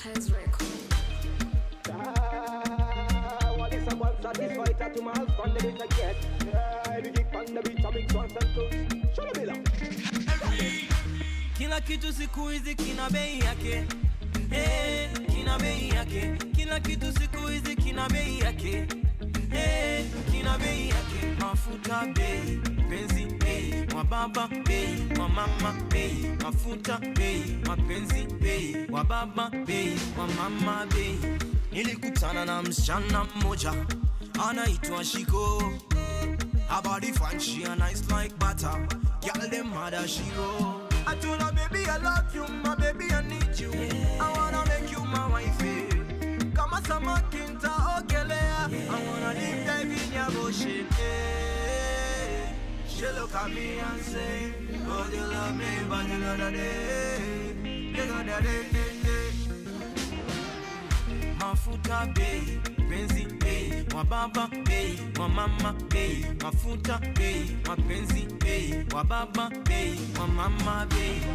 Soundtimes Record. Ah, what is a one satisfied to my husband the beat I get? Yeah, the kick on the beat, I mix once and two. Show the bill Kila kitu siku hizi kina bei yake hey, kina bei yake. Kila kitu siku hizi kina bei yake hey, kina bei yake. Mafuta bei, penzi bei, wababa bei, wamama bei, mafuta bei, mapenzi eh, bei, wababa bei, eh, wamama bei. Nilikutana na msichana mmoja anaitwa Shiko Habari fine, she a nice like butter. Girl, them mad as she roll. I told her, baby, I love you, my baby, I need you. I wanna make you my wife. eh. Kama samakinta ogelea, oh, She look at me and say, Oh, you love me, but you know that day, you know that day, mafuta bei penzi bei wababa bei wamama bei mafuta bei mapenzi bei wababa bei wamama bei Bei.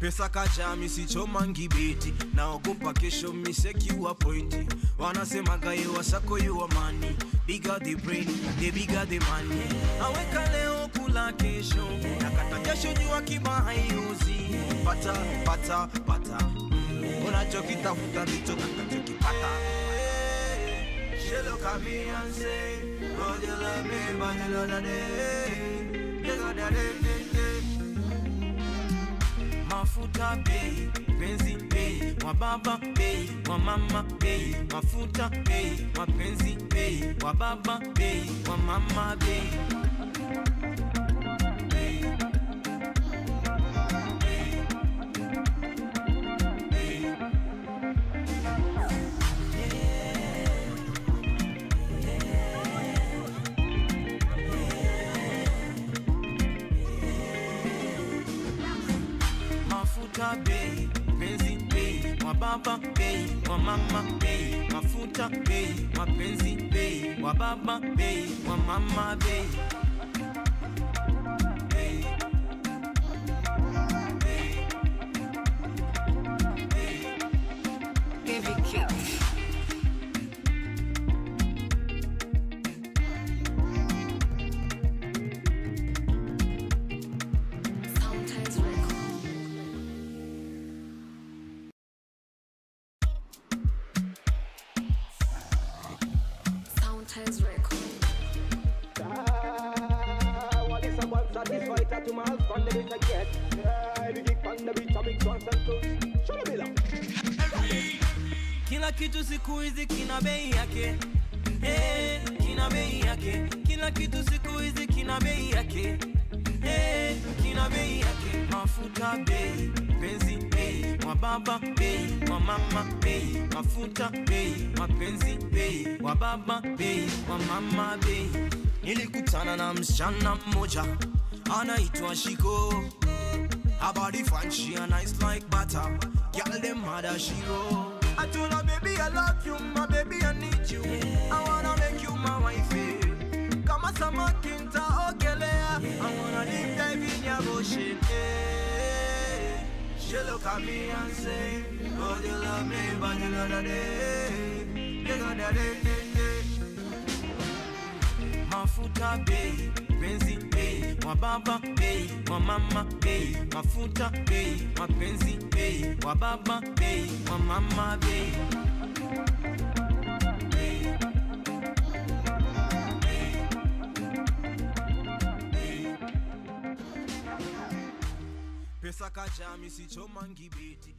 Pesa kacha misichoma ngibeti. Naogopa kesho misekiwa pointi. Wanasemaga yewa sako yuwa mani bigger the brain the bigger the money. Aweka leo kula kesho. Nakata kesho jua kiba haiuzi. Pata pata pata. Unachokitafuta ndicho kakachokipata She look at me and say, Oh, you love me, but you day, you know that day, day mafuta bei penzi bei wa baba bei wa mama bei mafuta bei mapenzi bei wababa bei wamama bei Bei. Mafuta bei penzi bei wababa bei wamama bei mafuta bei mapenzi bei wababa bei wa mama Bei. Soundtimes Record. Ah, what is a one satisfied to my husband the beat I get? Yeah, the kick on the beat, I mix once and two. Show bill Kila kitu siku hizi kina bei yake hey, kina bei yake. Kila kitu siku hizi kina bei yake hey, kina bei yake. Mafuta bei, penzi bei, wababa bei, eh, wamama bei, eh, mafuta bei, eh, mapenzi bei, wababa bei, wamama bei. Nilikutana na msichana mmoja anaitwa Shiko Habari fine, she a nice like butter. Girl, them mad as baby, I love you, my baby, I need look at me and say, Oh, you love me, but you know that day, you know that day, day, day mafuta bei penzi bei wababa bei wamama bei mafuta bei mapenzi bei wababa wamama bei Bei. Pesa kacha misichoma ngibeti